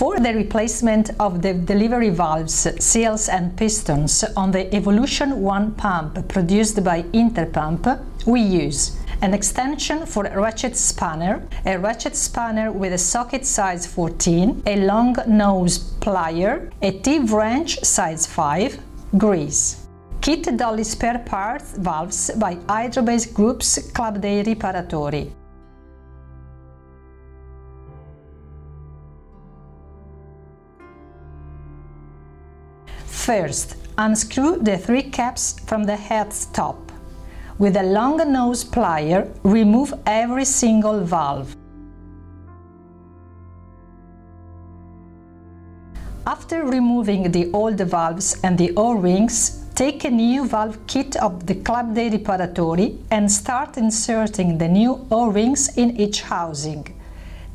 For the replacement of the delivery valves, seals and pistons on the Evolution 1 pump produced by Interpump, we use an extension for a ratchet spanner, a ratchet spanner with a socket size 14, a long nose plier, a T-wrench size 5, grease. Kit Dolly spare parts valves by Idrobase Group's Club dei Riparatori. First, unscrew the three caps from the head top. With a long nose plier, remove every single valve. After removing the old valves and the O-rings, take a new valve kit of the Club dei Riparatori and start inserting the new O-rings in each housing,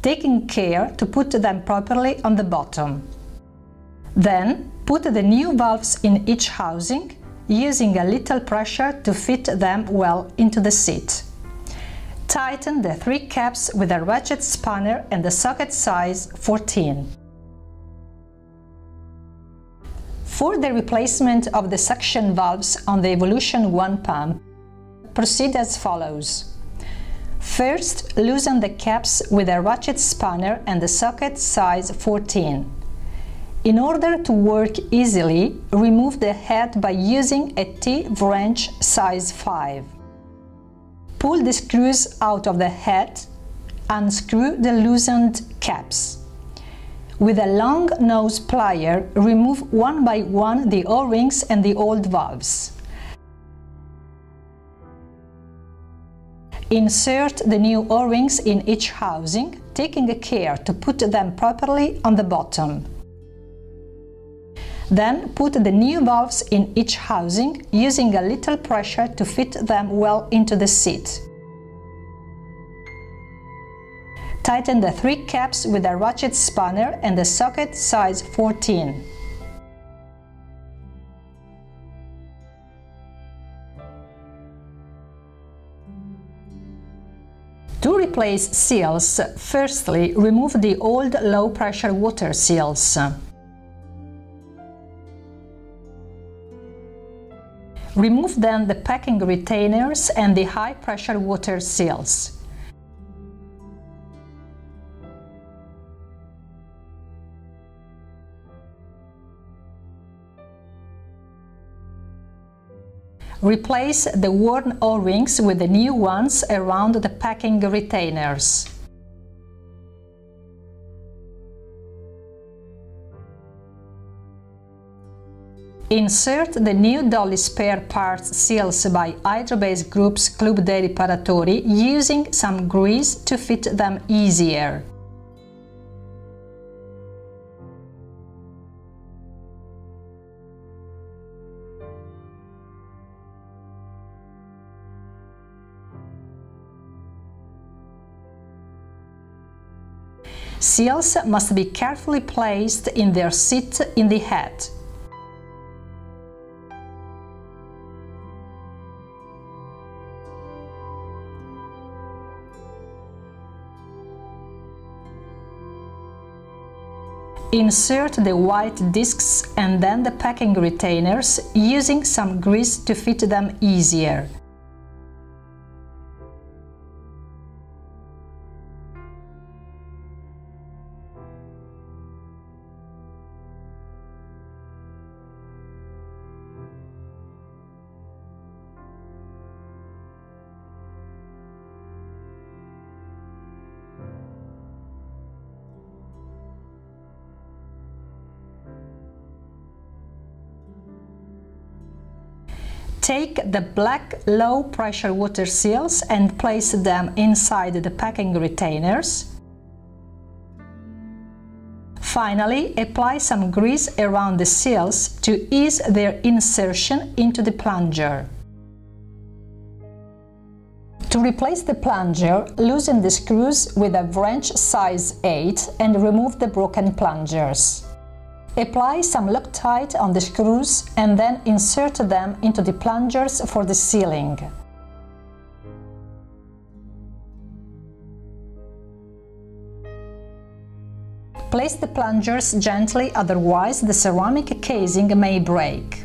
taking care to put them properly on the bottom. Then put the new valves in each housing, using a little pressure to fit them well into the seat. Tighten the three caps with a ratchet spanner and the socket size 14. For the replacement of the suction valves on the Evolution 1 pump, proceed as follows. First, loosen the caps with a ratchet spanner and the socket size 14. In order to work easily, remove the head by using a T-wrench size 5. Pull the screws out of the head, unscrew the loosened caps. With a long nose plier, remove one by one the O-rings and the old valves. Insert the new O-rings in each housing, taking care to put them properly on the bottom. Then put the new valves in each housing, using a little pressure to fit them well into the seat. Tighten the three caps with a ratchet spanner and the socket size 14. To replace seals, firstly remove the old low pressure water seals. Remove then the packing retainers and the high pressure water seals. Replace the worn O-rings with the new ones around the packing retainers. Insert the new Dolly spare parts seals by Idrobase Group's Club dei Riparatori using some grease to fit them easier. Seals must be carefully placed in their seat in the head. Insert the white discs and then the packing retainers using some grease to fit them easier. Take the black low pressure water seals and place them inside the packing retainers. Finally, apply some grease around the seals to ease their insertion into the plunger. To replace the plunger, loosen the screws with a wrench size 8 and remove the broken plungers. Apply some Loctite on the screws and then insert them into the plungers for the sealing. Place the plungers gently, otherwise the ceramic casing may break.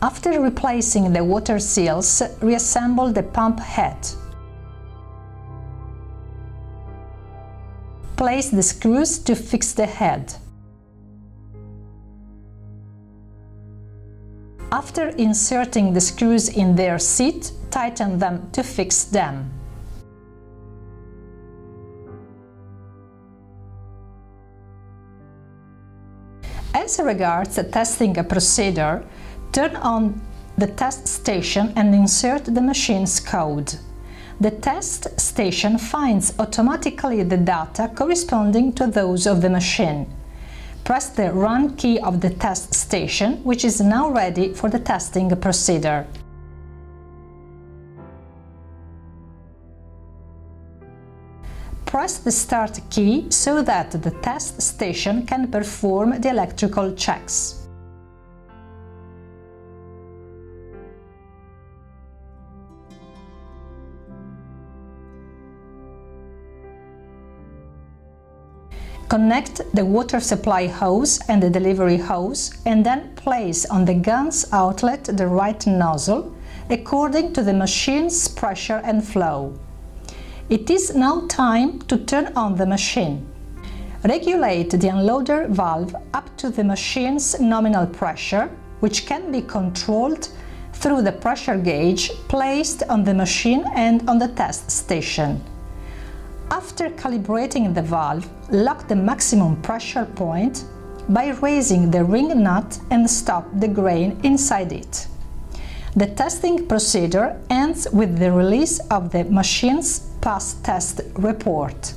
After replacing the water seals, reassemble the pump head. Place the screws to fix the head. After inserting the screws in their seat, tighten them to fix them. As regards the testing procedure, turn on the test station and insert the machine's code. The test station finds automatically the data corresponding to those of the machine. Press the Run key of the test station, which is now ready for the testing procedure. Press the Start key so that the test station can perform the electrical checks. Connect the water supply hose and the delivery hose and then place on the gun's outlet the right nozzle according to the machine's pressure and flow. It is now time to turn on the machine. Regulate the unloader valve up to the machine's nominal pressure, which can be controlled through the pressure gauge placed on the machine and on the test station. After calibrating the valve, lock the maximum pressure point by raising the ring nut and stop the grain inside it. The testing procedure ends with the release of the machine's pass test report.